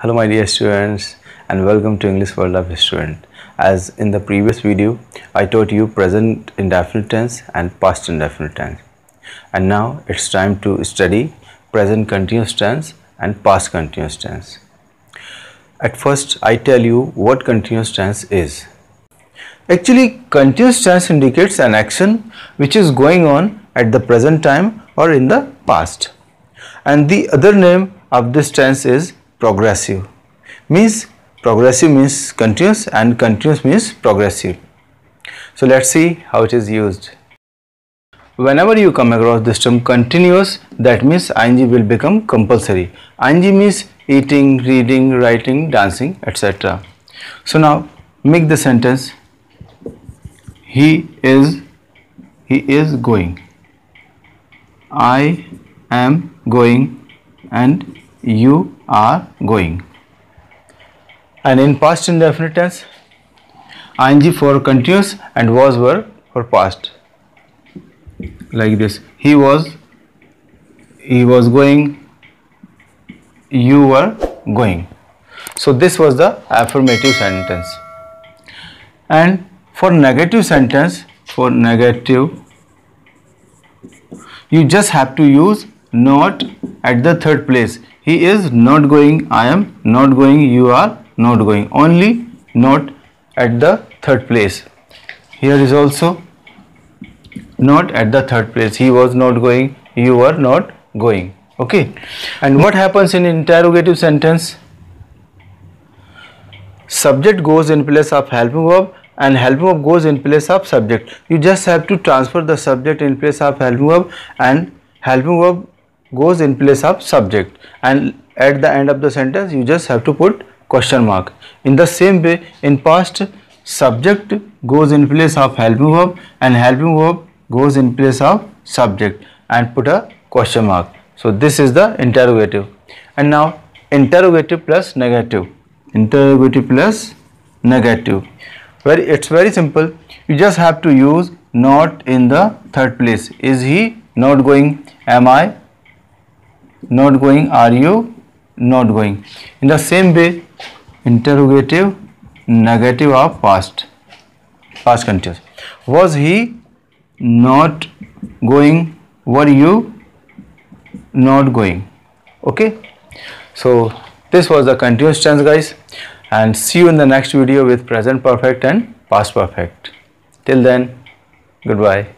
Hello my dear students and welcome to English World of Student. As in the previous video, I taught you present indefinite tense and past indefinite tense. And now it's time to study present continuous tense and past continuous tense. At first, I tell you what continuous tense is. Actually, continuous tense indicates an action which is going on at the present time or in the past. And the other name of this tense is progressive. Means progressive means continuous and continuous means progressive. So let's see how it is used. Whenever you come across this term continuous, that means ing will become compulsory. ing means eating, reading, writing, dancing, etc. So now make the sentence he is he is going I am going and you are going. And in past indefinite tense ing for continuous and was were for past. Like this he was he was going you were going. So this was the affirmative sentence. And for negative sentence for negative you just have to use not at the third place he is not going i am not going you are not going. Only not at the third place. Here is also not at the third place. He was not going you were not going. Okay. And what happens in interrogative sentence? Subject goes in place of helping verb and helping verb goes in place of subject. You just have to transfer the subject in place of helping verb and helping verb goes in place of subject. And at the end of the sentence you just have to put question mark. In the same way in past subject goes in place of helping verb and helping verb goes in place of subject and put a question mark. So this is the interrogative. And now interrogative plus negative. Interrogative plus negative. Very it's very simple. You just have to use not in the third place. Is he not going? Am i not going are you not going? In the same way interrogative negative of past past continuous. Was he not going? Were you not going? Okay? So this was the continuous tense guys. And see you in the next video with present perfect and past perfect. Till then goodbye